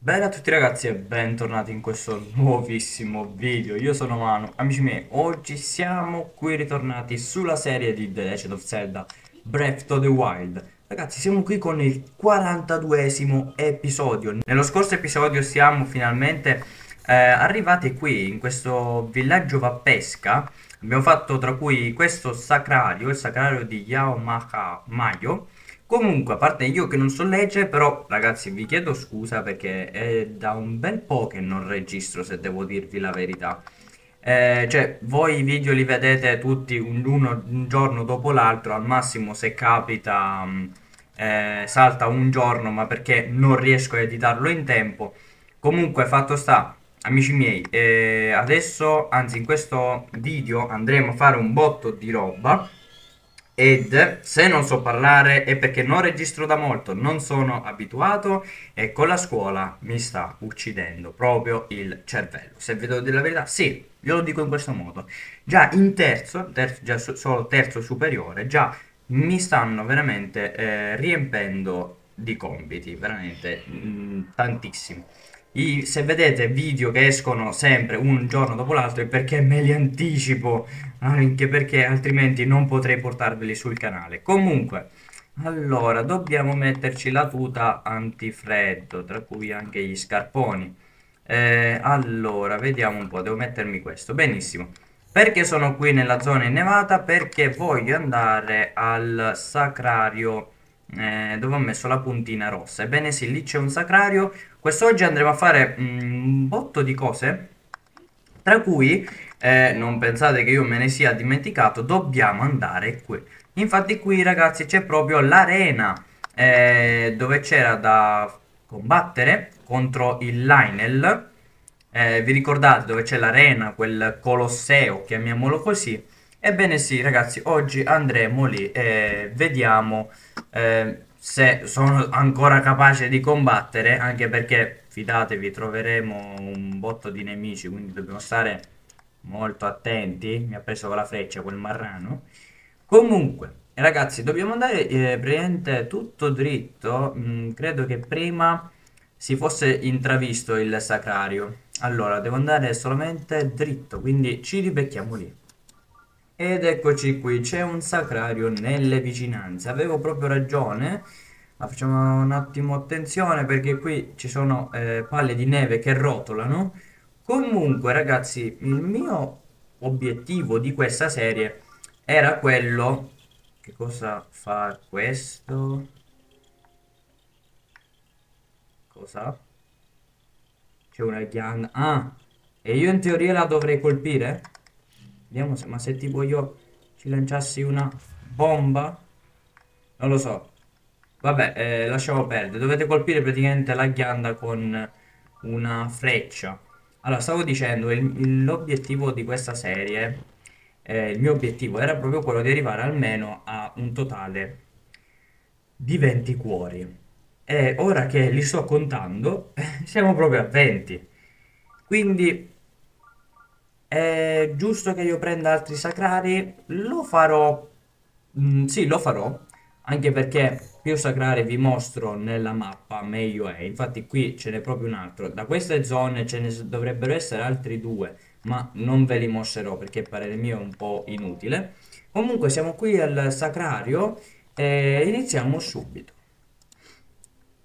Bene a tutti ragazzi e bentornati in questo nuovissimo video, io sono Manu, amici miei, oggi siamo qui ritornati sulla serie di The Legend of Zelda Breath of the Wild. Ragazzi siamo qui con il 42esimo episodio, nello scorso episodio siamo finalmente eh, arrivati qui in questo villaggio Vappesca. Abbiamo fatto tra cui questo sacrario, il sacrario di Yao Mayo Comunque, a parte io che non so leggere, però ragazzi vi chiedo scusa perché è da un bel po' che non registro se devo dirvi la verità. Eh, cioè, voi i video li vedete tutti un, uno, un giorno dopo l'altro, al massimo se capita mh, eh, salta un giorno, ma perché non riesco a editarlo in tempo. Comunque, fatto sta, amici miei, eh, adesso, anzi in questo video andremo a fare un botto di roba ed se non so parlare è perché non registro da molto, non sono abituato e con la scuola mi sta uccidendo proprio il cervello. Se vi devo dire la verità, sì, glielo dico in questo modo. Già in terzo, terzo già solo terzo superiore, già mi stanno veramente eh, riempendo di compiti, veramente mh, mm, tantissimi. I, se vedete video che escono sempre un giorno dopo l'altro è perché me li anticipo, anche perché altrimenti non potrei portarveli sul canale. Comunque, allora, dobbiamo metterci la tuta antifreddo, tra cui anche gli scarponi. Eh, allora, vediamo un po', devo mettermi questo. Benissimo. Perché sono qui nella zona innevata? Perché voglio andare al sacrario eh, dove ho messo la puntina rossa. Ebbene sì, lì c'è un sacrario. Quest'oggi andremo a fare mm, un botto di cose, tra cui, eh, non pensate che io me ne sia dimenticato, dobbiamo andare qui. Infatti qui ragazzi c'è proprio l'arena eh, dove c'era da combattere contro il Lionel. Eh, vi ricordate dove c'è l'arena, quel colosseo, chiamiamolo così? Ebbene sì ragazzi, oggi andremo lì e vediamo eh, se sono ancora capace di combattere, anche perché fidatevi troveremo un botto di nemici, quindi dobbiamo stare molto attenti. Mi ha preso con la freccia quel marrano. Comunque, ragazzi, dobbiamo andare eh, praticamente tutto dritto. Mm, credo che prima si fosse intravisto il sacrario. Allora, devo andare solamente dritto, quindi ci ribecchiamo lì. Ed eccoci qui, c'è un sacrario nelle vicinanze. Avevo proprio ragione, ma facciamo un attimo attenzione perché qui ci sono eh, palle di neve che rotolano. Comunque, ragazzi, il mio obiettivo di questa serie era quello... Che cosa fa questo? Cosa? C'è una ghianda... Ah! E io in teoria la dovrei colpire? Vediamo se, ma se tipo io ci lanciassi una bomba? Non lo so. Vabbè, eh, lasciamo perdere. Dovete colpire praticamente la ghianda con una freccia. Allora, stavo dicendo, l'obiettivo di questa serie, eh, il mio obiettivo era proprio quello di arrivare almeno a un totale di 20 cuori. E ora che li sto contando, siamo proprio a 20. Quindi è giusto che io prenda altri sacrari? Lo farò. Mm, sì, lo farò. Anche perché più sacrari vi mostro nella mappa, meglio è. Infatti qui ce n'è proprio un altro. Da queste zone ce ne dovrebbero essere altri due. Ma non ve li mostrerò perché parere mio è un po' inutile. Comunque siamo qui al sacrario e iniziamo subito.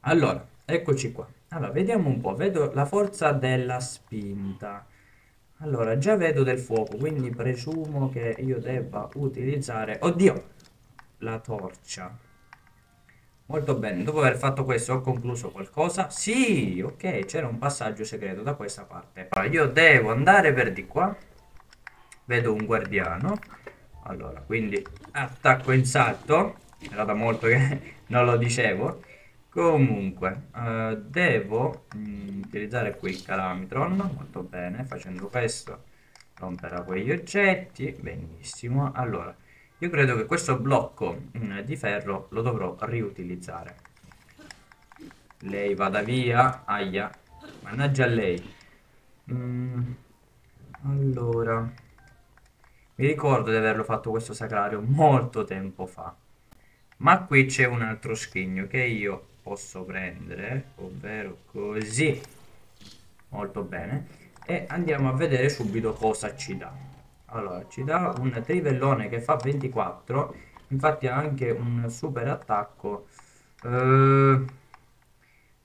Allora, eccoci qua. Allora, vediamo un po'. Vedo la forza della spinta. Allora, già vedo del fuoco, quindi presumo che io debba utilizzare... Oddio! La torcia. Molto bene, dopo aver fatto questo ho concluso qualcosa? Sì, ok, c'era un passaggio segreto da questa parte. Allora, io devo andare per di qua. Vedo un guardiano. Allora, quindi attacco in salto. Era da molto che non lo dicevo. Comunque, eh, devo mh, mm, utilizzare qui il Calamitron, molto bene, facendo questo romperà quegli oggetti, benissimo. Allora, io credo che questo blocco mm, di ferro lo dovrò riutilizzare. Lei vada via, aia, mannaggia lei. Mm, allora, mi ricordo di averlo fatto questo sacrario molto tempo fa. Ma qui c'è un altro schigno che io posso prendere, ovvero così. Molto bene. E andiamo a vedere subito cosa ci dà. Allora, ci dà un trivellone che fa 24. Infatti ha anche un super attacco. Eh,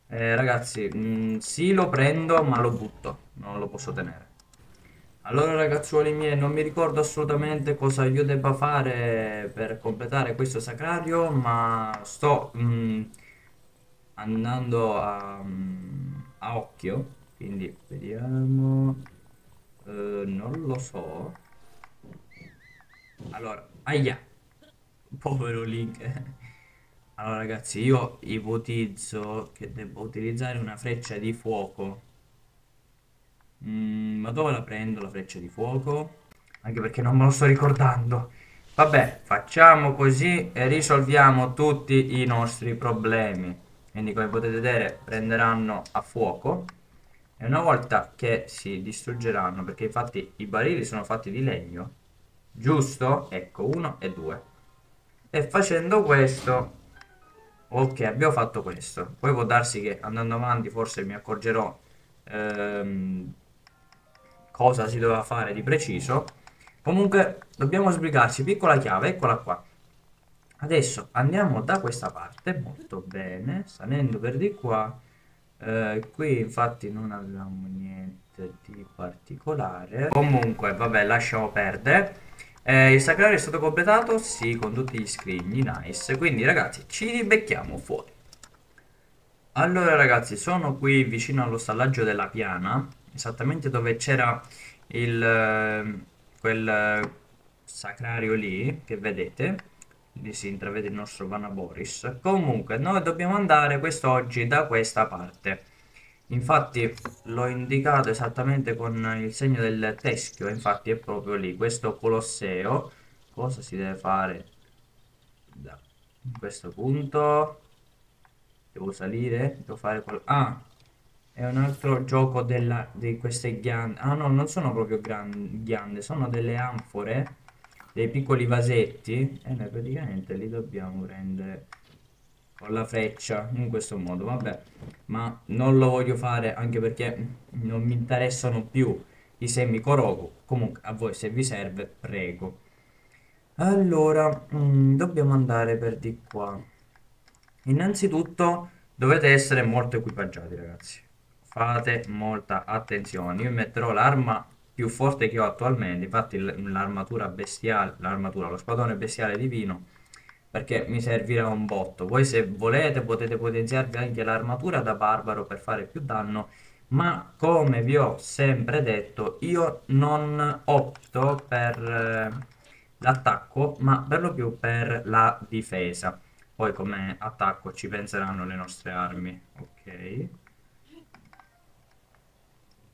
eh, ragazzi, mh, mm, sì lo prendo ma lo butto. Non lo posso tenere. Allora ragazzuoli miei, non mi ricordo assolutamente cosa io debba fare per completare questo sacrario, ma sto mm, andando a, mm, a, occhio, quindi vediamo, uh, non lo so. Allora, aia, povero Link. Allora ragazzi, io ipotizzo che devo utilizzare una freccia di fuoco Mm, ma dove la prendo la freccia di fuoco? Anche perché non me lo sto ricordando. Vabbè, facciamo così e risolviamo tutti i nostri problemi. Quindi come potete vedere prenderanno a fuoco. E una volta che si distruggeranno, perché infatti i barili sono fatti di legno, giusto? Ecco, uno e due. E facendo questo, ok, abbiamo fatto questo. Poi può darsi che andando avanti forse mi accorgerò ehm, cosa si doveva fare di preciso. Comunque dobbiamo sbrigarci, piccola chiave, eccola qua. Adesso andiamo da questa parte, molto bene, salendo per di qua. Eh, qui infatti non avevamo niente di particolare. Comunque, vabbè, lasciamo perdere. Eh, il sacrario è stato completato? Sì, con tutti gli scrigni, nice. Quindi ragazzi, ci ribecchiamo fuori. Allora ragazzi, sono qui vicino allo stallaggio della piana esattamente dove c'era il eh, quel sacrario lì che vedete lì si intravede il nostro Vanaboris comunque noi dobbiamo andare quest'oggi da questa parte infatti l'ho indicato esattamente con il segno del teschio infatti è proprio lì questo colosseo cosa si deve fare da questo punto devo salire devo fare qual ah è un altro gioco della, di queste ghiande. Ah no, non sono proprio ghiande, sono delle anfore, dei piccoli vasetti. E noi praticamente li dobbiamo prendere con la freccia in questo modo. Vabbè, ma non lo voglio fare anche perché non mi interessano più i semi Koroku. Comunque, a voi se vi serve, prego. Allora, mh, mm, dobbiamo andare per di qua. Innanzitutto dovete essere molto equipaggiati, ragazzi fate molta attenzione io metterò l'arma più forte che ho attualmente infatti l'armatura bestiale l'armatura lo spadone bestiale divino perché mi servirà un botto voi se volete potete potenziarvi anche l'armatura da barbaro per fare più danno ma come vi ho sempre detto io non opto per eh, l'attacco ma per lo più per la difesa poi come attacco ci penseranno le nostre armi ok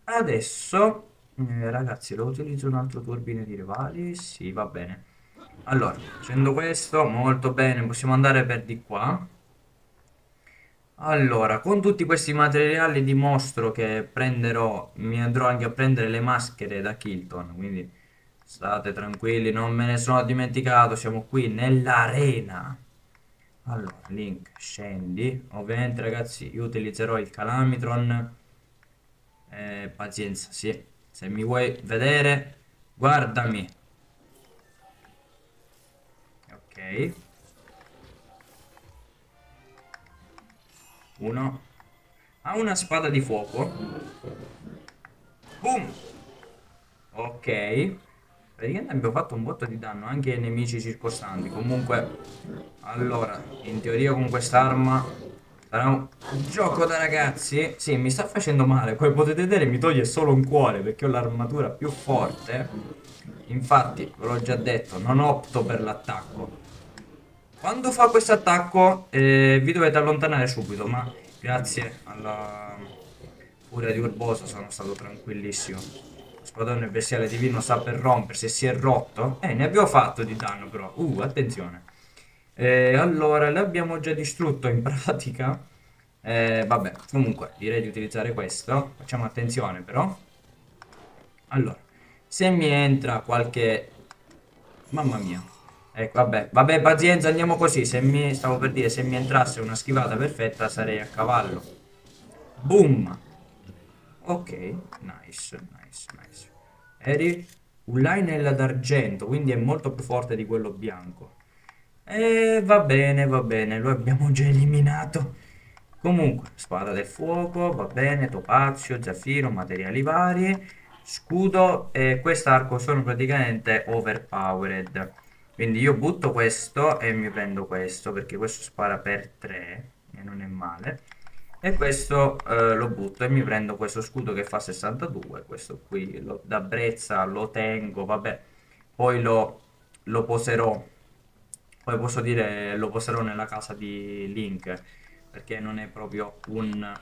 Adesso, eh, ragazzi, lo utilizzo un altro turbine di rivali? Sì, va bene. Allora, facendo questo, molto bene, possiamo andare per di qua. Allora, con tutti questi materiali dimostro che prenderò, mi andrò anche a prendere le maschere da Kilton, quindi state tranquilli, non me ne sono dimenticato, siamo qui nell'arena. Allora, Link, scendi. Ovviamente, ragazzi, io utilizzerò il Calamitron eh, pazienza, sì. Se mi vuoi vedere, guardami. Ok. Uno. Ha una spada di fuoco. Boom. Ok. Praticamente abbiamo fatto un botto di danno anche ai nemici circostanti. Comunque, allora, in teoria con quest'arma Sarà un gioco da ragazzi? Sì, mi sta facendo male. Come potete vedere mi toglie solo un cuore perché ho l'armatura più forte. Infatti, ve l'ho già detto, non opto per l'attacco. Quando fa questo attacco eh, vi dovete allontanare subito, ma grazie alla furia di Urbosa sono stato tranquillissimo. Lo spadone bestiale divino sta per rompersi e si è rotto. Eh, ne abbiamo fatto di danno però. Uh, attenzione. Eh, allora, l'abbiamo già distrutto in pratica. Eh, vabbè, comunque, direi di utilizzare questo. Facciamo attenzione però. Allora, se mi entra qualche... Mamma mia. Ecco, vabbè, vabbè, pazienza, andiamo così. Se mi, stavo per dire, se mi entrasse una schivata perfetta sarei a cavallo. Boom! Ok, nice, nice, nice. Eri un line d'argento, quindi è molto più forte di quello bianco. E va bene, va bene, lo abbiamo già eliminato. Comunque, spada del fuoco, va bene, topazio, zaffiro, materiali vari, scudo e quest'arco sono praticamente overpowered. Quindi io butto questo e mi prendo questo, perché questo spara per 3 e non è male. E questo eh, lo butto e mi prendo questo scudo che fa 62, questo qui lo, da brezza lo tengo, vabbè, poi lo, lo poserò, poi posso dire lo poserò nella casa di Link, perché non è proprio un,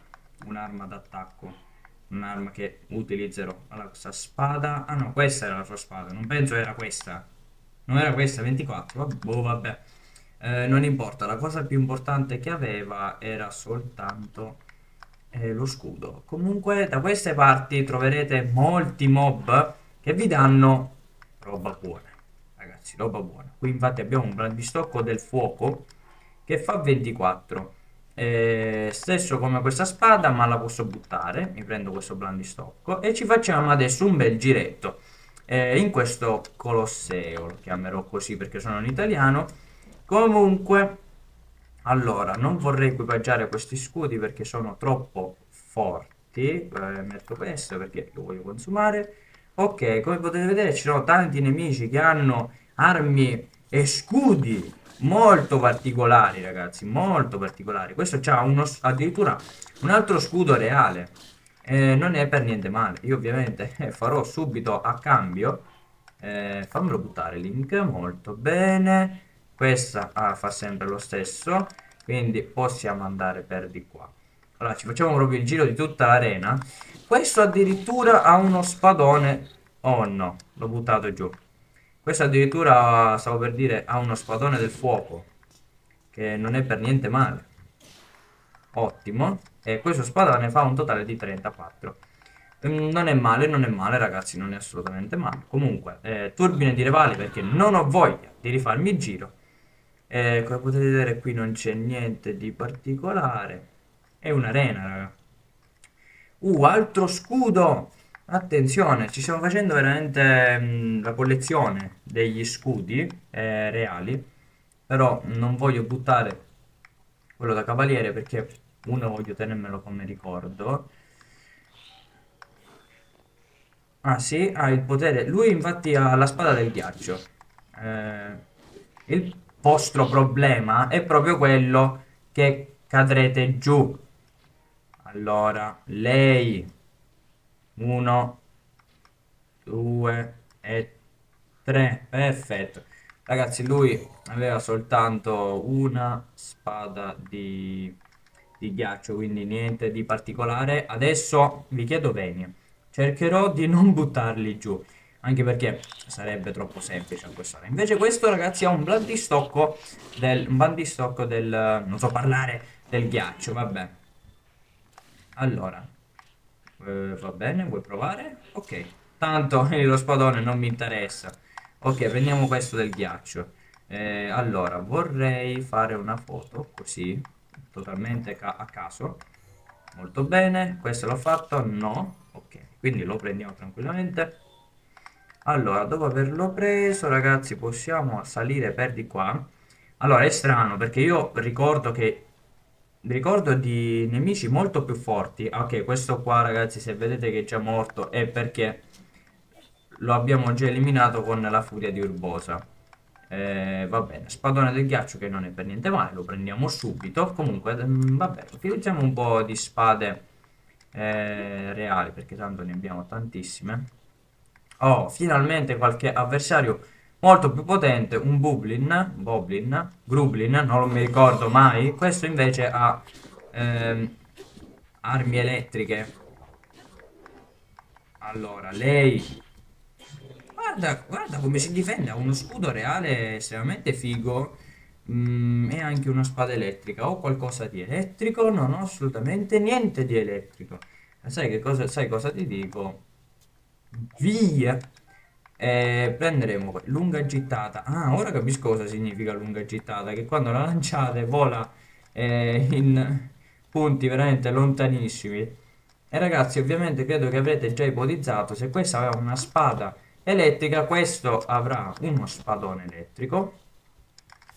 un'arma d'attacco, un'arma che utilizzerò. Allora, questa spada, ah no, questa era la sua spada, non penso era questa, non era questa, 24, vabbè, boh, vabbè. Eh, non importa, la cosa più importante che aveva era soltanto eh, lo scudo. Comunque da queste parti troverete molti mob che vi danno roba buona. Ragazzi, roba buona. Qui infatti abbiamo un brandistocco del fuoco che fa 24. Eh, stesso come questa spada, ma la posso buttare. Mi prendo questo brandistocco e ci facciamo adesso un bel giretto. Eh, in questo Colosseo, lo chiamerò così perché sono in italiano Comunque, allora, non vorrei equipaggiare questi scudi perché sono troppo forti. Eh, metto questo perché lo voglio consumare. Ok, come potete vedere ci sono tanti nemici che hanno armi e scudi molto particolari, ragazzi, molto particolari. Questo ha addirittura un altro scudo reale. Eh, non è per niente male. Io ovviamente farò subito a cambio. Eh, fammelo buttare, Link, molto bene. Questa ah, fa sempre lo stesso quindi possiamo andare per di qua. Allora ci facciamo proprio il giro di tutta l'arena questo addirittura ha uno spadone. Oh no l'ho buttato giù. Questo addirittura stavo per dire ha uno spadone del fuoco che non è per niente male. Ottimo e questo spadone fa un totale di 34 mm, non è male, non è male ragazzi, non è assolutamente male. Comunque, eh, turbine di rivali perché non ho voglia di rifarmi il giro. Eh, come potete vedere qui non c'è niente di particolare. È un'arena, raga. Uh, altro scudo! Attenzione, ci stiamo facendo veramente mh, mm, la collezione degli scudi eh, reali. Però non voglio buttare quello da cavaliere perché uno voglio tenermelo come ricordo. Ah sì, ha il potere. Lui infatti ha la spada del ghiaccio. Eh, il vostro problema è proprio quello che cadrete giù. Allora, lei 1 2 e 3. Perfetto. Ragazzi, lui aveva soltanto una spada di, di ghiaccio, quindi niente di particolare. Adesso vi chiedo bene, cercherò di non buttarli giù anche perché sarebbe troppo semplice a quest'ora. Invece questo ragazzi ha un blandistocco del, un blandistocco del, non so parlare, del ghiaccio, vabbè. Allora, eh, va bene, vuoi provare? Ok, tanto lo spadone non mi interessa. Ok, prendiamo questo del ghiaccio. Eh, allora, vorrei fare una foto così, totalmente ca a caso. Molto bene, questo l'ho fatto? No. Ok, quindi lo prendiamo tranquillamente allora, dopo averlo preso, ragazzi, possiamo salire per di qua. Allora, è strano perché io ricordo che... Ricordo di nemici molto più forti. Ok, questo qua, ragazzi, se vedete che è già morto è perché lo abbiamo già eliminato con la furia di Urbosa. Eh, va bene, spadone del ghiaccio che non è per niente male, lo prendiamo subito. Comunque, mm, vabbè, utilizziamo un po' di spade eh, reali perché tanto ne abbiamo tantissime. Oh, finalmente qualche avversario molto più potente, un Bublin, Boblin, Grublin, non mi ricordo mai. Questo invece ha ehm, armi elettriche. Allora, lei... Guarda, guarda come si difende, ha uno scudo reale estremamente figo. Mm, e anche una spada elettrica. Ho qualcosa di elettrico? Non ho assolutamente niente di elettrico. Sai, che cosa, sai cosa ti dico? Via! E prenderemo lunga gittata. Ah, ora capisco cosa significa lunga gittata, che quando la lanciate vola eh, in punti veramente lontanissimi. E ragazzi, ovviamente credo che avrete già ipotizzato, se questa aveva una spada elettrica, questo avrà uno spadone elettrico.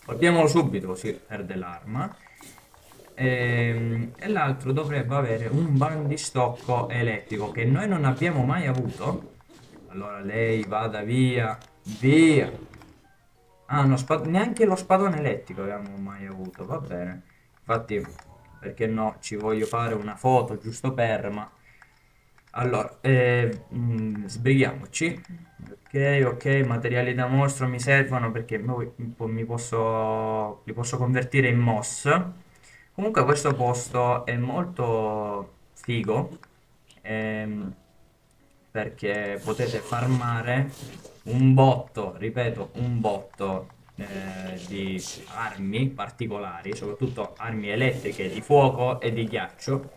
Colpiamolo subito così perde l'arma. E, ehm, e l'altro dovrebbe avere un bandistocco elettrico che noi non abbiamo mai avuto. Allora lei vada via, via. Ah, no, neanche lo spadone elettrico abbiamo mai avuto, va bene. Infatti, perché no, ci voglio fare una foto giusto per, ma... Allora, eh, mh, mm, sbrighiamoci. Ok, ok, materiali da mostro mi servono perché mi posso, li posso convertire in moss. Comunque questo posto è molto figo. Ehm, perché potete farmare un botto, ripeto, un botto eh, di armi particolari, soprattutto armi elettriche di fuoco e di ghiaccio.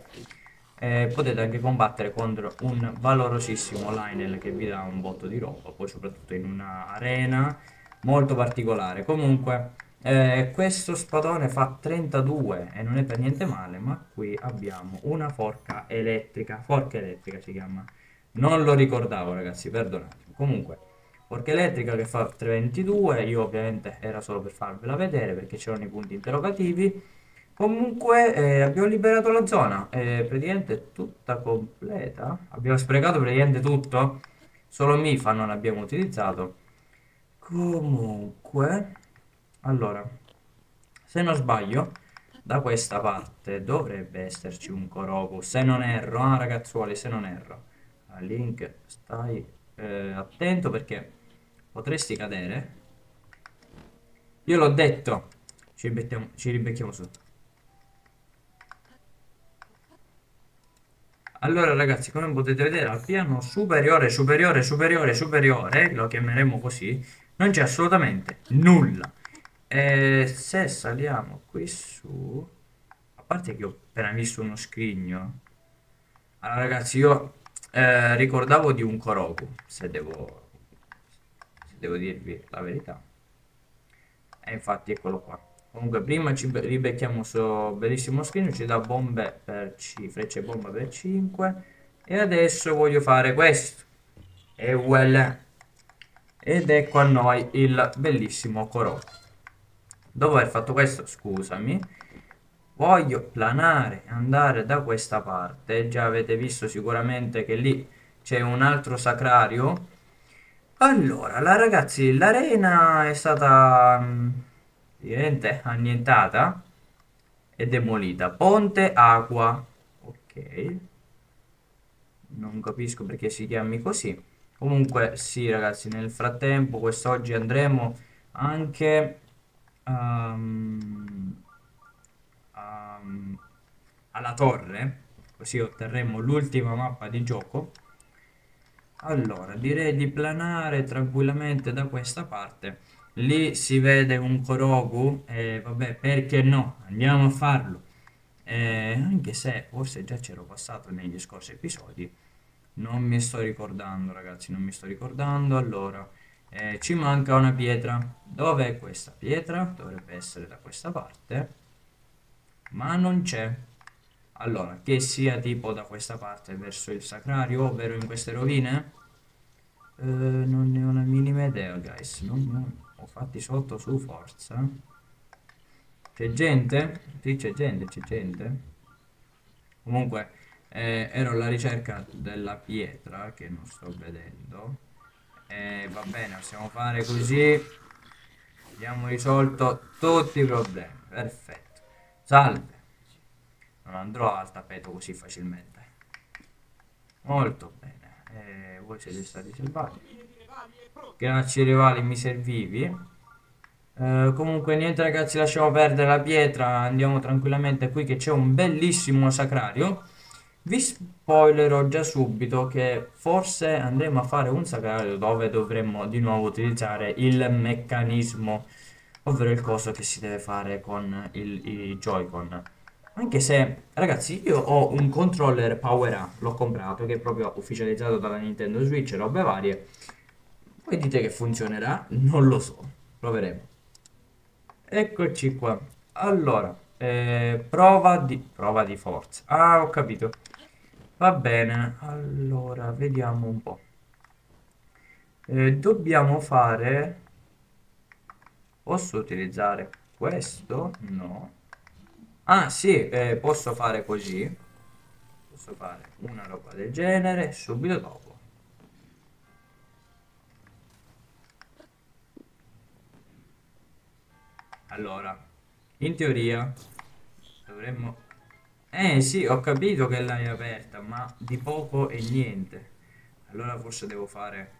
Eh, potete anche combattere contro un valorosissimo Lionel che vi dà un botto di roba, poi soprattutto in un'arena molto particolare. Comunque, eh, questo spadone fa 32 e non è per niente male, ma qui abbiamo una forca elettrica, forca elettrica si chiama. Non lo ricordavo ragazzi, perdonatemi. Comunque, forca elettrica che fa 322, io ovviamente era solo per farvela vedere perché c'erano i punti interrogativi. Comunque eh, abbiamo liberato la zona, eh, praticamente tutta completa. Abbiamo sprecato praticamente tutto, solo Mifa non abbiamo utilizzato. Comunque, allora, se non sbaglio, da questa parte dovrebbe esserci un Koroku, se non erro, ah ragazzuoli, se non erro. Link stai eh, attento perché potresti cadere. Io l'ho detto. Ci ci ribecchiamo su allora ragazzi come potete vedere al piano superiore superiore superiore superiore lo chiameremo così non c'è assolutamente nulla e se saliamo qui su a parte che ho appena visto uno scrigno allora ragazzi io eh, ricordavo di un Koroku, se devo, se devo dirvi la verità. E infatti eccolo qua. Comunque prima ci ribecchiamo su bellissimo screen, ci dà bombe per C, frecce bomba per 5. E adesso voglio fare questo. E voilà. Ed ecco a noi il bellissimo Koroku. Dopo aver fatto questo, scusami, voglio planare andare da questa parte già avete visto sicuramente che lì c'è un altro sacrario allora la ragazzi l'arena è stata mm, annientata e demolita ponte acqua ok non capisco perché si chiami così comunque sì ragazzi nel frattempo quest'oggi andremo anche um, um, alla torre, così otterremo l'ultima mappa di gioco. Allora, direi di planare tranquillamente da questa parte. Lì si vede un Korogu, e vabbè, perché no? Andiamo a farlo. Eh, anche se forse già c'ero passato negli scorsi episodi. Non mi sto ricordando, ragazzi, non mi sto ricordando. Allora, eh, ci manca una pietra. Dov'è questa pietra? Dovrebbe essere da questa parte ma non c'è. Allora, che sia tipo da questa parte verso il sacrario, ovvero in queste rovine? Eh, non ne ho una minima idea, guys. Non, non. Fatti sotto su forza. C'è gente? Sì, c'è gente, c'è gente. Comunque, eh, ero alla ricerca della pietra che non sto vedendo. E va bene, possiamo fare così. Abbiamo risolto tutti i problemi. Perfetto. Salve. Non andrò al tappeto così facilmente. Molto bene. Eh, voi siete stati salvati. Grazie rivali mi servivi. Eh, comunque niente ragazzi lasciamo perdere la pietra andiamo tranquillamente qui che c'è un bellissimo sacrario vi spoilerò già subito che forse andremo a fare un sacrario dove dovremmo di nuovo utilizzare il meccanismo ovvero il coso che si deve fare con il, i Joy-Con. Anche se, ragazzi, io ho un controller Power A, l'ho comprato, che è proprio ufficializzato dalla Nintendo Switch, robe varie. Voi dite che funzionerà? Non lo so, proveremo. Eccoci qua. Allora, eh, prova di... prova di forza. Ah, ho capito. Va bene, allora, vediamo un po'. Eh, dobbiamo fare... Posso utilizzare questo? No. Ah, sì, eh, posso fare così. Posso fare una roba del genere subito dopo. Allora, in teoria dovremmo... Eh sì, ho capito che l'hai aperta, ma di poco e niente. Allora forse devo fare...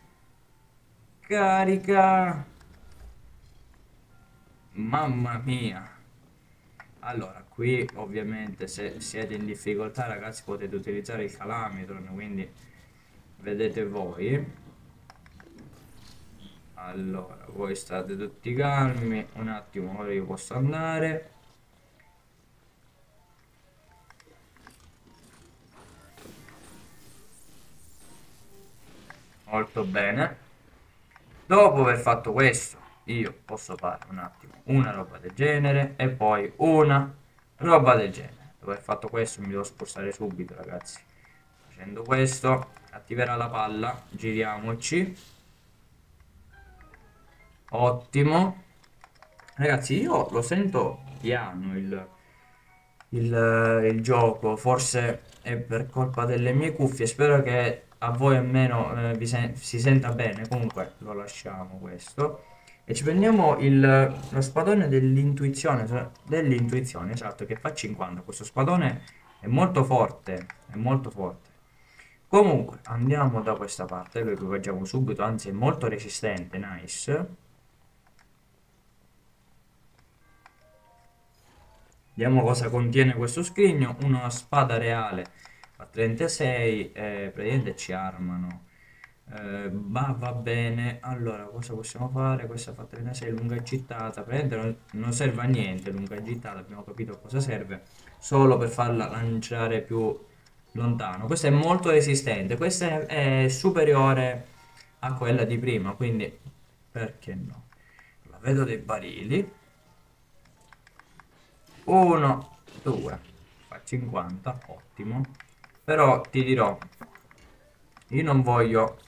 Carica! Mamma mia! Allora, qui ovviamente se siete in difficoltà ragazzi potete utilizzare il calamitron, quindi vedete voi. Allora, voi state tutti calmi, un attimo, ora io posso andare. Molto bene. Dopo aver fatto questo, io posso fare un attimo una roba del genere e poi una roba del genere. Dopo aver fatto questo mi devo spostare subito, ragazzi. Facendo questo, attiverà la palla, giriamoci Ottimo. Ragazzi, io lo sento piano il, il, il gioco. Forse è per colpa delle mie cuffie. Spero che a voi almeno eh, sen si senta bene. Comunque lo lasciamo questo. E ci prendiamo il, lo spadone dell'intuizione. Cioè dell'intuizione, esatto, che fa 50. Questo spadone è molto forte. È molto forte. Comunque, andiamo da questa parte. Lo equipaggiamo subito, anzi è molto resistente, nice. Vediamo cosa contiene questo scrigno. Una spada reale a 36, eh, praticamente ci armano. Eh, ma va bene. Allora, cosa possiamo fare? Questa fa 36, lunga gittata. Praticamente non, non serve a niente lunga gittata, abbiamo capito cosa serve. Solo per farla lanciare più lontano. Questa è molto resistente, questa è, è superiore a quella di prima, quindi perché no? La vedo dei barili 1 2 fa 50 ottimo. Però ti dirò io non voglio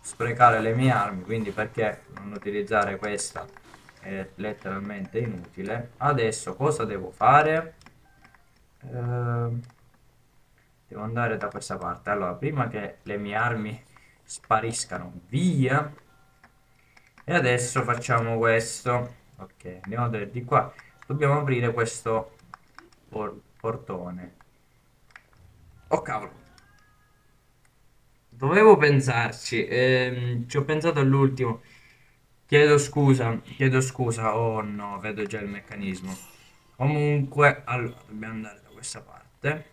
sprecare le mie armi quindi perché non utilizzare questa è letteralmente inutile. Adesso cosa devo fare? Eh, devo andare da questa parte. Allora prima che le mie armi spariscano via e adesso facciamo questo. Ok andiamo di qua dobbiamo aprire questo por portone. Oh cavolo. Dovevo pensarci ehm, ci ho pensato all'ultimo. Chiedo scusa chiedo scusa. Oh no vedo già il meccanismo. Comunque allora dobbiamo andare da questa parte.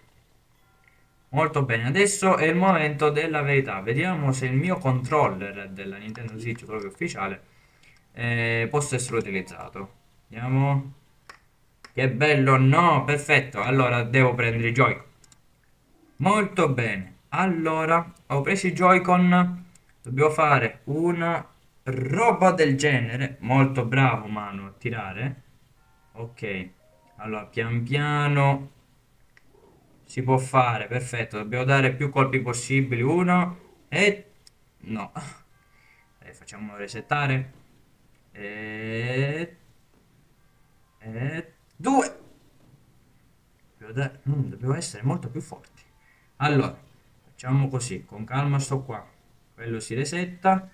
Molto bene adesso è il momento della verità. Vediamo se il mio controller della Nintendo Switch proprio ufficiale eh, possa essere utilizzato. Vediamo che bello, no, perfetto. Allora devo prendere i Joy-Con. Molto bene. Allora, ho preso i Joy-Con. Dobbiamo fare una roba del genere. Molto bravo, mano, a tirare. Ok. Allora, pian piano si può fare, perfetto. Dobbiamo dare più colpi possibili. Uno e... No. E facciamo resettare. E... E... Due. Mm, dobbiamo essere molto più forti. Allora, facciamo così, con calma sto qua. Quello si resetta.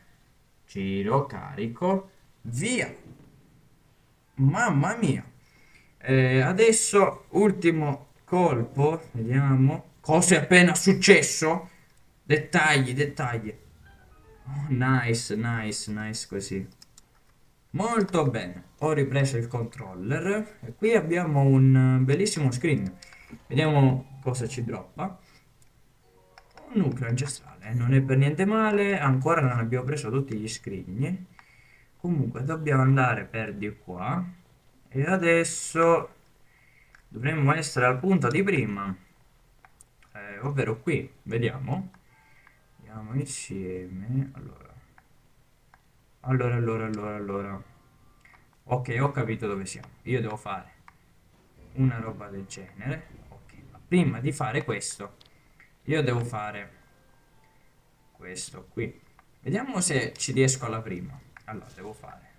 Giro, carico. Via. Mamma mia. Eh, adesso, ultimo colpo. Vediamo. Cosa è appena successo? Dettagli, dettagli. Oh, nice, nice, nice così. Molto bene, ho ripreso il controller e qui abbiamo un bellissimo screen. Vediamo cosa ci droppa. Un nucleo ancestrale, non è per niente male, ancora non abbiamo preso tutti gli scrigni. Comunque dobbiamo andare per di qua e adesso dovremmo essere al punto di prima, eh, ovvero qui, vediamo. Andiamo insieme, allora Allora, allora, allora, allora. Ok, ho capito dove siamo. Io devo fare una roba del genere. Ok, ma prima di fare questo, io devo fare questo qui. Vediamo se ci riesco alla prima. Allora, devo fare.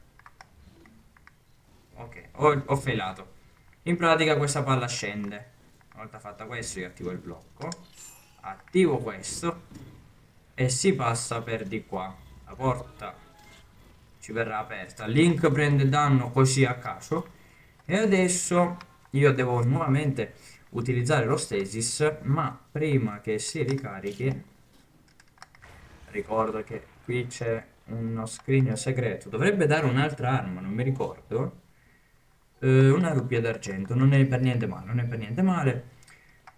Ok, ho, ho failato. In pratica questa palla scende. Una volta fatta questo, io attivo il blocco. Attivo questo. E si passa per di qua. La porta ci verrà aperta. Link prende danno così a caso. E adesso io devo nuovamente utilizzare lo stasis. Ma prima che si ricarichi, ricordo che qui c'è uno scrigno segreto. Dovrebbe dare un'altra arma, non mi ricordo. Uh, una rubbia d'argento, non è per niente male, non è per niente male.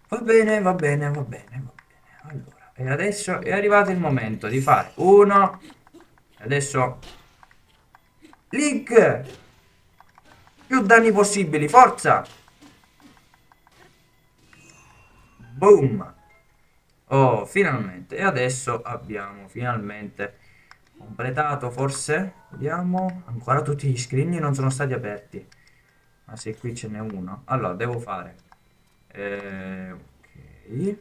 Va bene, va bene, va bene, va bene. Allora, e adesso è arrivato il momento di fare uno. Adesso Link! Più danni possibili, forza! Boom! Oh, finalmente. E adesso abbiamo finalmente completato, forse? Vediamo. Ancora tutti gli scrigni non sono stati aperti. Ma se qui ce n'è uno. Allora, devo fare... Eh, ok.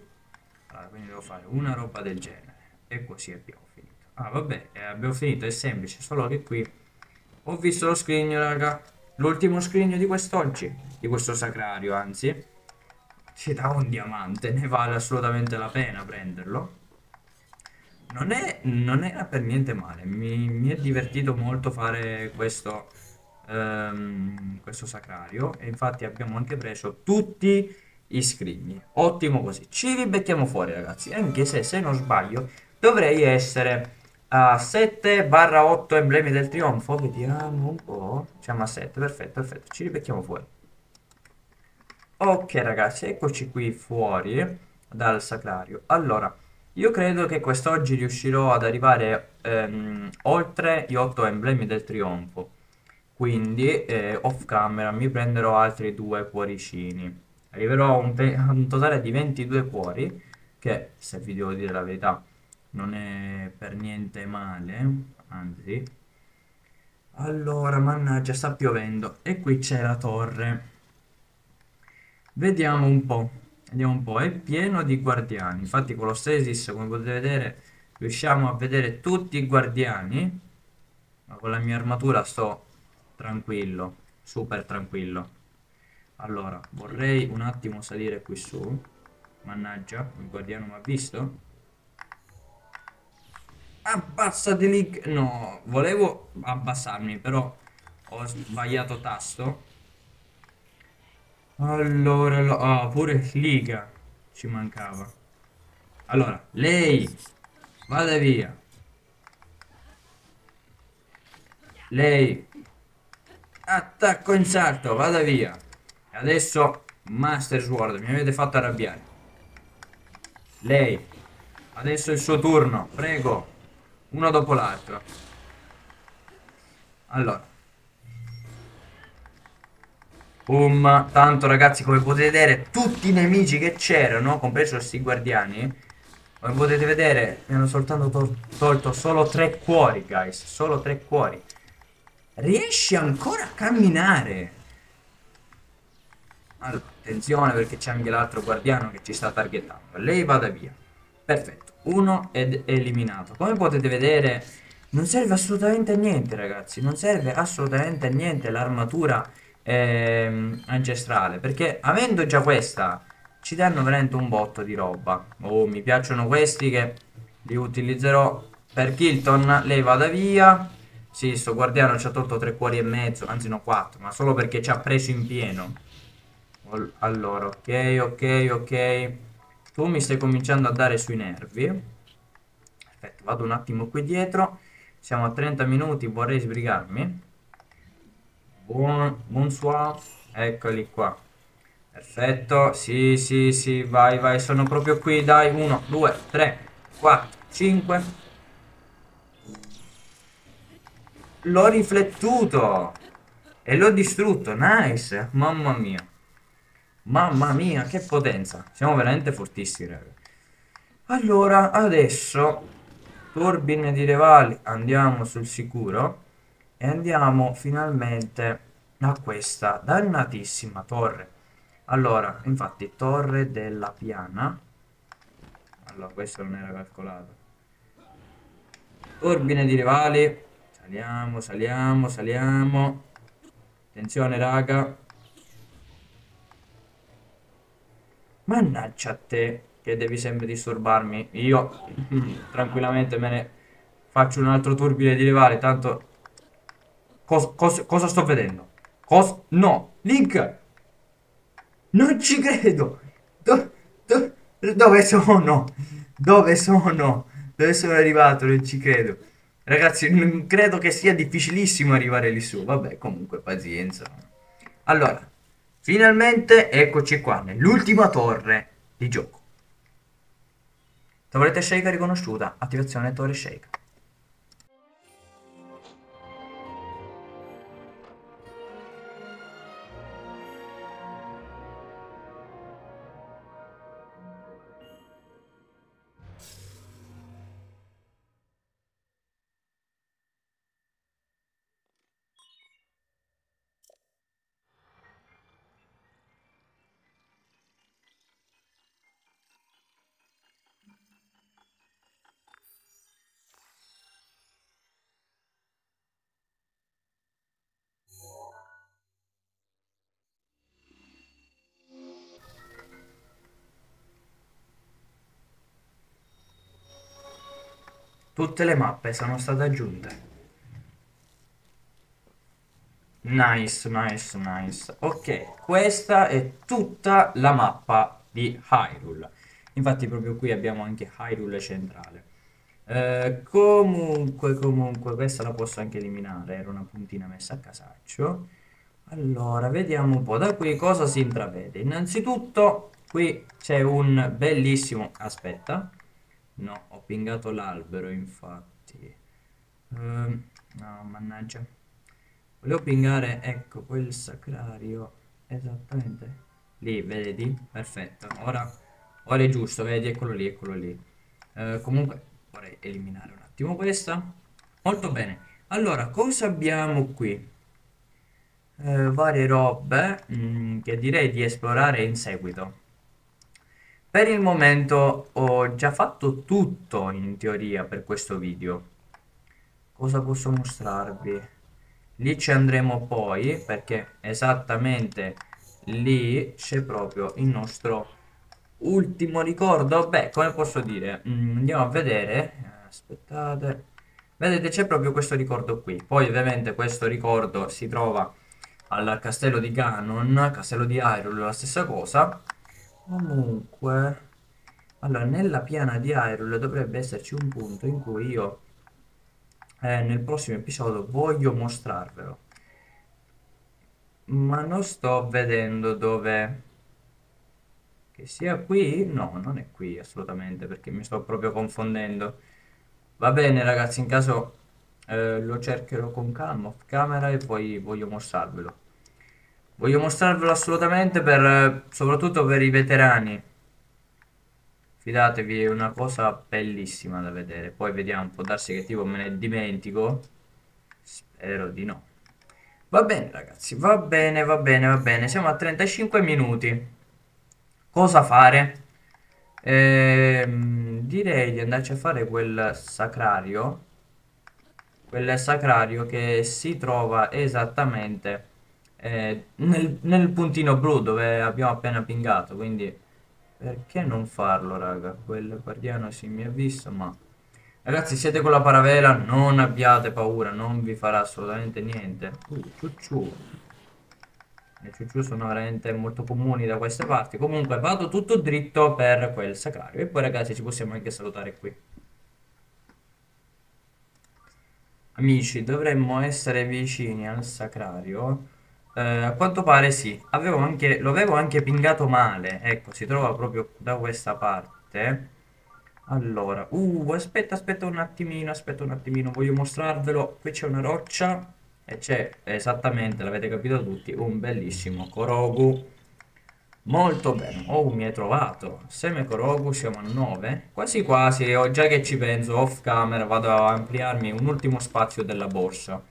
Allora, quindi devo fare una roba del genere. E così abbiamo finito. Ah, vabbè, eh, abbiamo finito, è semplice. Solo che qui ho visto lo scrigno, raga. L'ultimo scrigno di quest'oggi. Di questo sacrario, anzi. Ci dà un diamante. Ne vale assolutamente la pena prenderlo. Non, è, non era per niente male. Mi, mi è divertito molto fare questo ehm, questo sacrario e infatti abbiamo anche preso tutti i scrigni. Ottimo così. Ci ribecchiamo fuori ragazzi, anche se se non sbaglio dovrei essere a 7-8 emblemi del trionfo. Vediamo un po'. Siamo a 7, perfetto, perfetto. Ci ribecchiamo fuori. Ok ragazzi, eccoci qui fuori dal sacrario. Allora, io credo che quest'oggi riuscirò ad arrivare ehm, oltre gli 8 emblemi del trionfo quindi eh, off camera mi prenderò altri due cuoricini arriverò a un, un, totale di 22 cuori che se vi devo dire la verità non è per niente male anzi allora mannaggia sta piovendo e qui c'è la torre vediamo un po' vediamo un po' è pieno di guardiani infatti con lo stasis come potete vedere riusciamo a vedere tutti i guardiani ma con la mia armatura sto tranquillo, super tranquillo. Allora, vorrei un attimo salire qui su. Mannaggia, il guardiano mi ha visto? Abbassati lì. No, volevo abbassarmi, però ho sbagliato tasto. Allora, lo... oh, pure Liga ci mancava. Allora, lei, vada via. Lei, Attacco in salto, vada via. E adesso Master Sword, mi avete fatto arrabbiare. Lei. Adesso è il suo turno, prego. Uno dopo l'altro. Allora. Boom. Tanto ragazzi, come potete vedere, tutti i nemici che c'erano, compreso questi guardiani, come potete vedere, mi hanno soltanto tol tolto solo tre cuori, guys. Solo tre cuori riesce ancora a camminare. Allora, attenzione perché c'è anche l'altro guardiano che ci sta targettando. Lei vada via. Perfetto, uno è eliminato. Come potete vedere, non serve assolutamente a niente, ragazzi. Non serve assolutamente a niente l'armatura ehm, ancestrale. Perché avendo già questa, ci danno veramente un botto di roba. Oh, mi piacciono questi che li utilizzerò per Kilton. Lei vada via. Sì, sto guardiano ci ha tolto tre cuori e mezzo, anzi no quattro, ma solo perché ci ha preso in pieno. Allora, ok, ok, ok. Tu mi stai cominciando a dare sui nervi. Perfetto, vado un attimo qui dietro. Siamo a 30 minuti, vorrei sbrigarmi. Buon, bonsoir. Eccoli qua. Perfetto, sì, sì, sì, vai, vai, sono proprio qui, dai. 1, 2, 3, 4, 5, L'ho riflettuto. E l'ho distrutto. Nice. Mamma mia. Mamma mia, che potenza. Siamo veramente fortissimi, raga. Allora, adesso... turbine di rivali andiamo sul sicuro e andiamo finalmente a questa dannatissima torre. Allora infatti torre della piana. Allora questo non era calcolato. Turbine di rivali saliamo saliamo saliamo. Attenzione raga mannaggia a te che devi sempre disturbarmi. Io tranquillamente me ne faccio un altro turbine di rivale, tanto... Cos, cos, cosa sto vedendo? Cos... No! Link! Non ci credo! Do, do, dove sono? Dove sono? Dove sono arrivato? Non ci credo. Ragazzi, credo che sia difficilissimo arrivare lì su. Vabbè, comunque, pazienza. Allora, finalmente eccoci qua, nell'ultima torre di gioco. Tavoletta shake riconosciuta. Attivazione torre shake. Tutte le mappe sono state aggiunte. Nice, nice, nice. Ok, questa è tutta la mappa di Hyrule. Infatti proprio qui abbiamo anche Hyrule centrale. Eh, comunque, comunque, questa la posso anche eliminare. Era una puntina messa a casaccio. Allora, vediamo un po' da qui cosa si intravede. Innanzitutto, qui c'è un bellissimo... Aspetta. No, ho pingato l'albero infatti. Uh, no, mannaggia. Volevo pingare, ecco, quel sacrario. Esattamente. Lì, vedi? Perfetto. Ora, ora è giusto, vedi? Eccolo lì, eccolo lì. Uh, comunque, vorrei eliminare un attimo questa. Molto bene. Allora, cosa abbiamo qui? Uh, varie robe mh, mm, che direi di esplorare in seguito. Per il momento ho già fatto tutto in teoria per questo video. Cosa posso mostrarvi? Lì ci andremo poi perché esattamente lì c'è proprio il nostro ultimo ricordo. Beh, come posso dire? Mm, andiamo a vedere. Aspettate. Vedete c'è proprio questo ricordo qui. Poi ovviamente questo ricordo si trova al castello di Ganon, castello di Hyrule, la stessa cosa. Comunque, allora, nella piana di Hyrule dovrebbe esserci un punto in cui io eh, nel prossimo episodio voglio mostrarvelo. Ma non sto vedendo dove... Che sia qui? No, non è qui assolutamente perché mi sto proprio confondendo. Va bene ragazzi, in caso eh, lo cercherò con calma off camera e poi voglio mostrarvelo. Voglio mostrarvelo assolutamente per, soprattutto per i veterani. Fidatevi, è una cosa bellissima da vedere. Poi vediamo, può darsi che tipo me ne dimentico. Spero di no. Va bene ragazzi, va bene, va bene, va bene. Siamo a 35 minuti. Cosa fare? Ehm, direi di andarci a fare quel sacrario. Quel sacrario che si trova esattamente eh, nel, nel, puntino blu dove abbiamo appena pingato, quindi perché non farlo, raga? Quel guardiano si mi ha visto, ma... Ragazzi, siete con la paravela, non abbiate paura, non vi farà assolutamente niente. Uh, ciucciù. Le ciucciù sono veramente molto comuni da queste parti. Comunque vado tutto dritto per quel sacrario. E poi ragazzi ci possiamo anche salutare qui. Amici, dovremmo essere vicini al sacrario. Eh, a quanto pare sì, avevo anche, lo avevo anche pingato male, ecco, si trova proprio da questa parte. Allora, uh, aspetta, aspetta un attimino, aspetta un attimino, voglio mostrarvelo. Qui c'è una roccia e c'è esattamente, l'avete capito tutti, un bellissimo Korogu. Molto bene. Oh, mi hai trovato. Seme Korogu, siamo a 9. Quasi quasi, ho già che ci penso, off camera, vado a ampliarmi un ultimo spazio della borsa.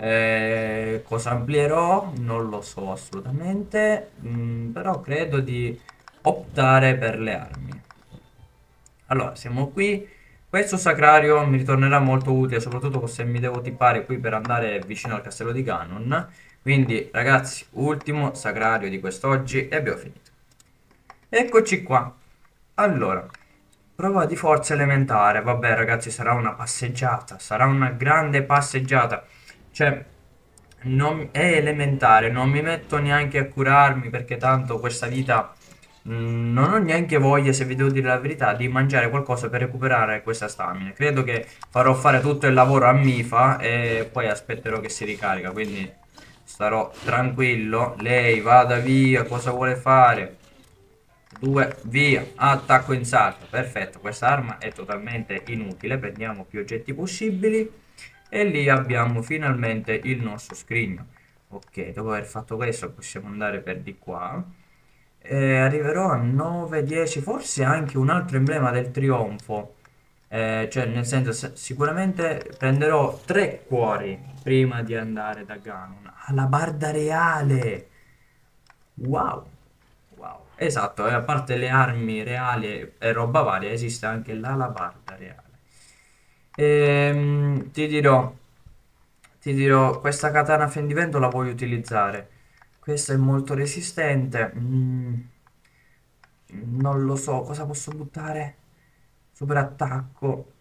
Eh, cosa amplierò? Non lo so assolutamente, mm, però credo di optare per le armi. Allora, siamo qui. Questo sacrario mi ritornerà molto utile, soprattutto se mi devo tippare qui per andare vicino al castello di Ganon. Quindi, ragazzi, ultimo sacrario di quest'oggi e abbiamo finito. Eccoci qua. Allora, prova di forza elementare. Vabbè, ragazzi, sarà una passeggiata. Sarà una grande passeggiata. Cioè, non, è elementare. Non mi metto neanche a curarmi perché tanto questa vita Mm, non ho neanche voglia, se vi devo dire la verità, di mangiare qualcosa per recuperare questa stamina. Credo che farò fare tutto il lavoro a Mifa e poi aspetterò che si ricarica. Quindi starò tranquillo. Lei vada via, cosa vuole fare? Due, via, attacco in salto. Perfetto, questa arma è totalmente inutile. Prendiamo più oggetti possibili. E lì abbiamo finalmente il nostro scrigno. Ok, dopo aver fatto questo possiamo andare per di qua eh, arriverò a 9, 10, forse anche un altro emblema del trionfo. Eh, cioè, nel senso, sicuramente prenderò tre cuori prima di andare da Ganon. Alla barda reale! Wow! Wow! Esatto, e a parte le armi reali e roba varia, esiste anche l'alabarda reale. Ehm, ti dirò, ti dirò, questa katana fendivento la voglio utilizzare. Questo è molto resistente. Mm, non lo so, cosa posso buttare? Super attacco.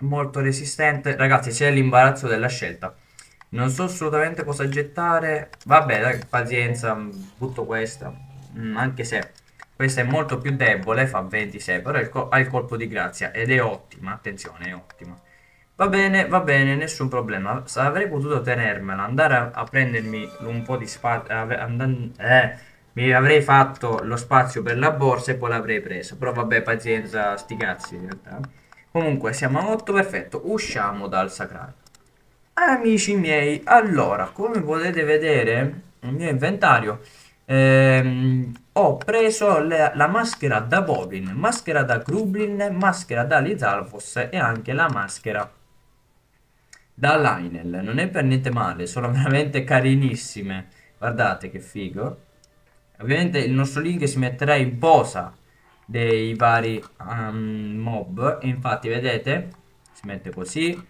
Molto resistente. Ragazzi, c'è l'imbarazzo della scelta. Non so assolutamente cosa gettare. Vabbè, dai, pazienza, butto questa. Mm, anche se questa è molto più debole, fa 26, però ha il colpo di grazia ed è ottima, attenzione, è ottima. Va bene, va bene, nessun problema. Avrei potuto tenermela, andare a, a prendermi un po' di spazio. Eh, mi avrei fatto lo spazio per la borsa e poi l'avrei presa. Però vabbè, pazienza, sti cazzi in realtà. Comunque, siamo a 8, perfetto. Usciamo dal sacrario. Amici miei, allora, come potete vedere nel mio inventario, ehm, ho preso le, la maschera da Boblin, maschera da Grublin, maschera da Lizalfos e anche la maschera da Lionel. Non è per niente male, sono veramente carinissime. Guardate che figo. Ovviamente il nostro link si metterà in posa dei vari um, mob. E infatti, vedete, si mette così.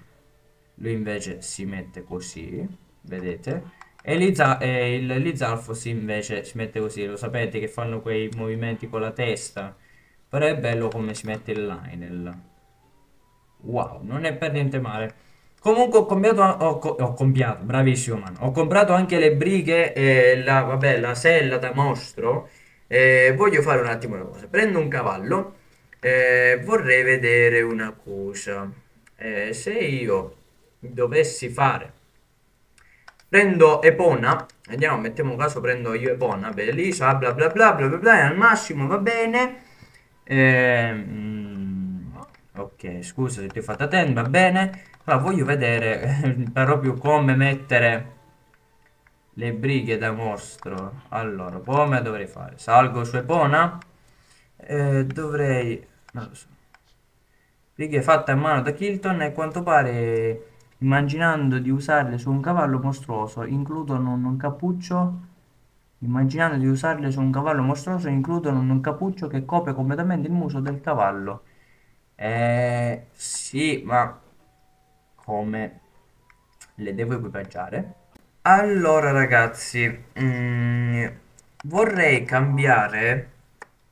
Lui invece si mette così. Vedete? E, Liza e il Lizalfos invece si mette così. Lo sapete che fanno quei movimenti con la testa. Però è bello come si mette il Lionel. Wow, non è per niente male. Comunque ho comprato, ho, ho comprato, bravissimo man. Ho comprato anche le brighe e la, vabbè, la sella da mostro. Eh, voglio fare un attimo una cosa. Prendo un cavallo. Eh, vorrei vedere una cosa. Eh, se io dovessi fare... Prendo Epona. Andiamo, mettiamo caso, prendo io Epona. Bellissima, bla bla bla bla bla bla. Al massimo va bene. Eh, mm, ok, scusa se ti ho fatta ten, va bene. Allora, voglio vedere proprio come mettere le brighe da mostro. Allora, come dovrei fare? Salgo su Epona? Eh, dovrei... non lo so. Brighe fatte a mano da Kilton e quanto pare, immaginando di usarle su un cavallo mostruoso, includono un cappuccio... Immaginando di usarle su un cavallo mostruoso, includono un cappuccio che copre completamente il muso del cavallo. Eh, sì, ma come le devo equipaggiare. Allora ragazzi, mm, vorrei cambiare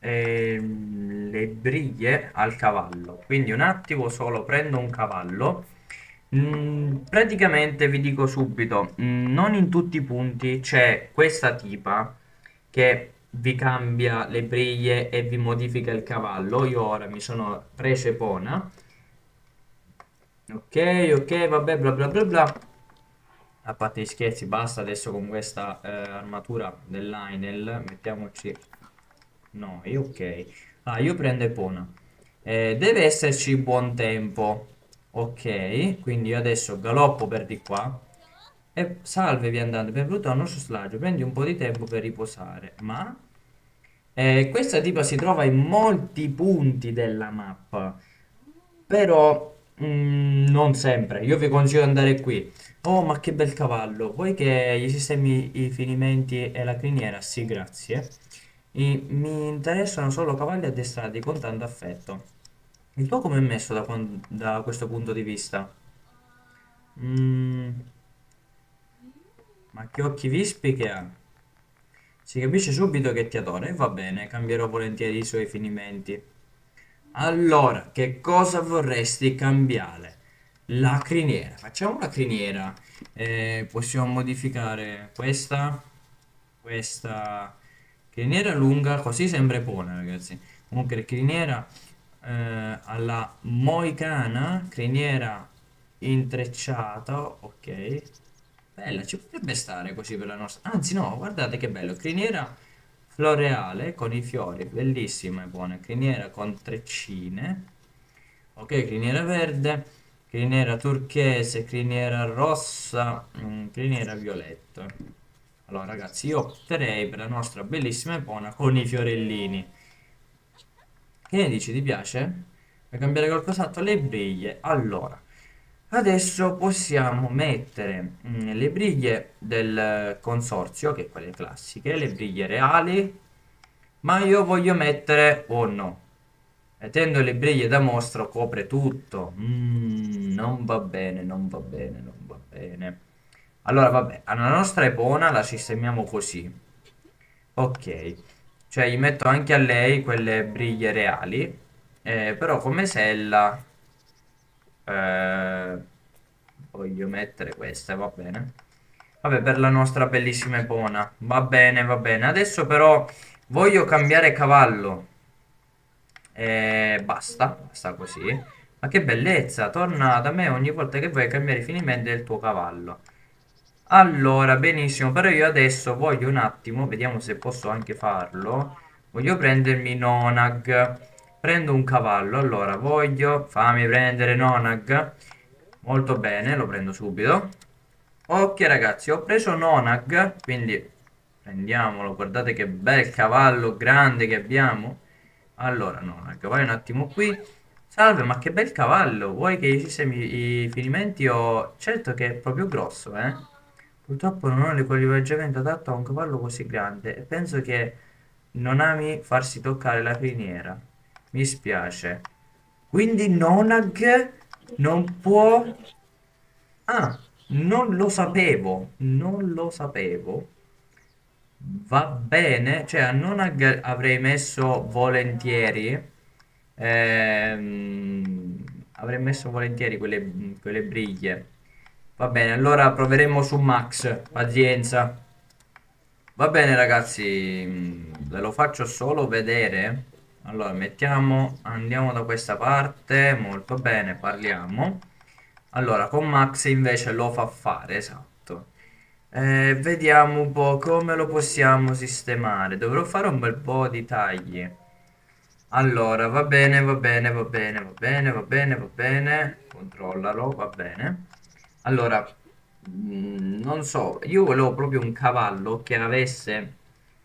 eh, le briglie al cavallo. Quindi un attimo solo prendo un cavallo. Mm, praticamente vi dico subito, mm, non in tutti i punti c'è questa tipa che vi cambia le briglie e vi modifica il cavallo. Io ora mi sono preso Epona Ok, ok, vabbè, bla bla bla bla. A parte gli scherzi, basta adesso con questa eh, armatura del Lionel. Mettiamoci... No, io ok. Ah, io prendo Epona. Eh, deve esserci buon tempo. Ok, quindi io adesso galoppo per di qua. E salve viandante, benvenuto al nostro slaggio. Prendi un po' di tempo per riposare. Ma... Eh, questa tipa si trova in molti punti della mappa, però mm, non sempre. Io vi consiglio di andare qui. Oh, ma che bel cavallo! Vuoi che gli sistemi i finimenti e la criniera? Sì, grazie. I- mi interessano solo cavalli addestrati con tanto affetto. Il tuo come è messo da, da questo punto di vista? Mm, ma che occhi vispi che ha? Si capisce subito che ti adora e va bene, cambierò volentieri i suoi finimenti. Allora, che cosa vorresti cambiare? La criniera. Facciamo la criniera. Eh, possiamo modificare questa, questa criniera lunga, così sembra buona, ragazzi. Comunque, criniera eh, alla moicana, criniera intrecciata, ok. Bella, ci potrebbe stare così per la nostra... Anzi no, guardate che bello, criniera floreale con i fiori, bellissima e buona. Criniera con treccine. Ok, criniera verde, criniera turchese, criniera rossa, mm, criniera violetta. Allora ragazzi, io opterei per la nostra bellissima e buona con i fiorellini. Che ne dici, ti piace? Vuoi cambiare qualcos'altro? Le briglie. Allora, adesso possiamo mettere mm, le briglie del consorzio, che quelle classiche, le briglie reali, ma io voglio mettere... Oh no. Mettendo le briglie da mostro copre tutto. Mm, non va bene, non va bene, non va bene. Allora, vabbè, alla nostra epona la sistemiamo così. Ok. Cioè, gli metto anche a lei quelle briglie reali. eh, però come sella... eh, voglio mettere queste, va bene. Vabbè, per la nostra bellissima epona. Va bene, va bene. Adesso però voglio cambiare cavallo. E basta, basta così. Ma che bellezza, torna da me ogni volta che vuoi cambiare i finimenti del tuo cavallo. Allora, benissimo, però io adesso voglio un attimo, vediamo se posso anche farlo. Voglio prendermi Nonag. Prendo un cavallo, allora voglio... Fammi prendere Nonag. Molto bene, lo prendo subito. Ok ragazzi, ho preso Nonag, quindi prendiamolo, guardate che bel cavallo grande che abbiamo. Allora, Nonag, vai un attimo qui. Salve, ma che bel cavallo! Vuoi che gli sistemi i finimenti o... Certo che è proprio grosso, eh? Purtroppo non ho l'equipaggiamento adatto a un cavallo così grande e penso che non ami farsi toccare la criniera. Mi spiace. Quindi Nonag non può... Ah, non lo sapevo, non lo sapevo. Va bene, cioè a Nonag avrei messo volentieri. Ehm, avrei messo volentieri quelle, quelle briglie. Va bene, allora proveremo su Max. Pazienza. Va bene ragazzi, mm, ve lo faccio solo vedere. Allora, mettiamo, andiamo da questa parte, molto bene, parliamo. Allora, con Max invece lo fa fare, esatto. Eh, vediamo un po' come lo possiamo sistemare. Dovrò fare un bel po' di tagli. Allora, va bene, va bene, va bene, va bene, va bene, va bene. Controllalo, va bene. Allora, mm, non so, io volevo proprio un cavallo che avesse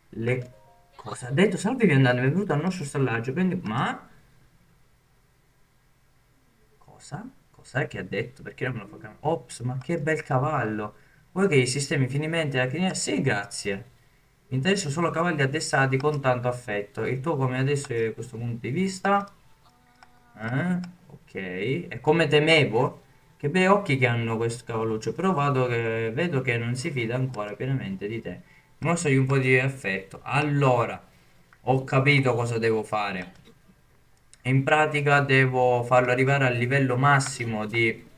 le... Cosa ha detto? Salve viandante, benvenuto al nostro stallaggio. Prendi... Ma... Cosa? Cos'è che ha detto? Perché non me lo fa capire? Ops, ma che bel cavallo! Vuoi che i sistemi finimenti alla criniera? Sì, grazie. Mi interessano solo cavalli addestrati con tanto affetto. Il tuo come adesso è questo punto di vista? Eh? Ok. E come temevo? Che bei occhi che hanno questo cavalluccio. Però vado che, vedo che non si fida ancora pienamente di te. Mostragli un po' di affetto. Allora, ho capito cosa devo fare. In pratica devo farlo arrivare al livello massimo di...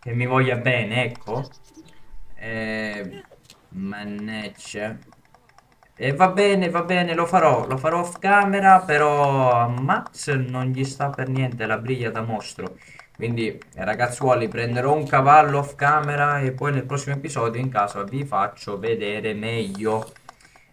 Che mi voglia bene, ecco. Eh, mannaggia. E va bene, va bene, lo farò, lo farò off camera, però a Max non gli sta per niente la briglia da mostro. Quindi, ragazzuoli, prenderò un cavallo off camera e poi nel prossimo episodio, in caso, vi faccio vedere meglio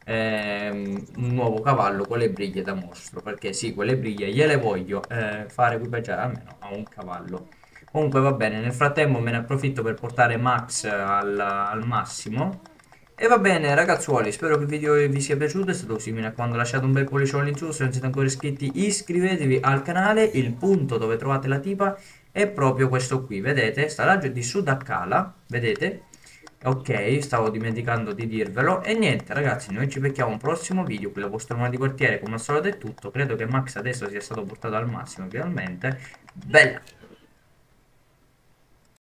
ehm, un nuovo cavallo con le briglie da mostro. Perché sì, quelle briglie gliele voglio eh, fare equipaggiare almeno a un cavallo. Comunque va bene, nel frattempo me ne approfitto per portare Max al, al massimo E va bene ragazzuoli, spero che il video vi sia piaciuto, è stato simile a quando lasciate un bel pollicione in giù, se non siete ancora iscritti iscrivetevi al canale, il punto dove trovate la tipa è proprio questo qui, vedete? Sta là di Sudakala, vedete? Ok, stavo dimenticando di dirvelo. E niente, ragazzi, noi ci becchiamo un prossimo video. Qui la vostra di quartiere, come al solito, è tutto. Credo che Max adesso sia stato portato al massimo, finalmente. Bella!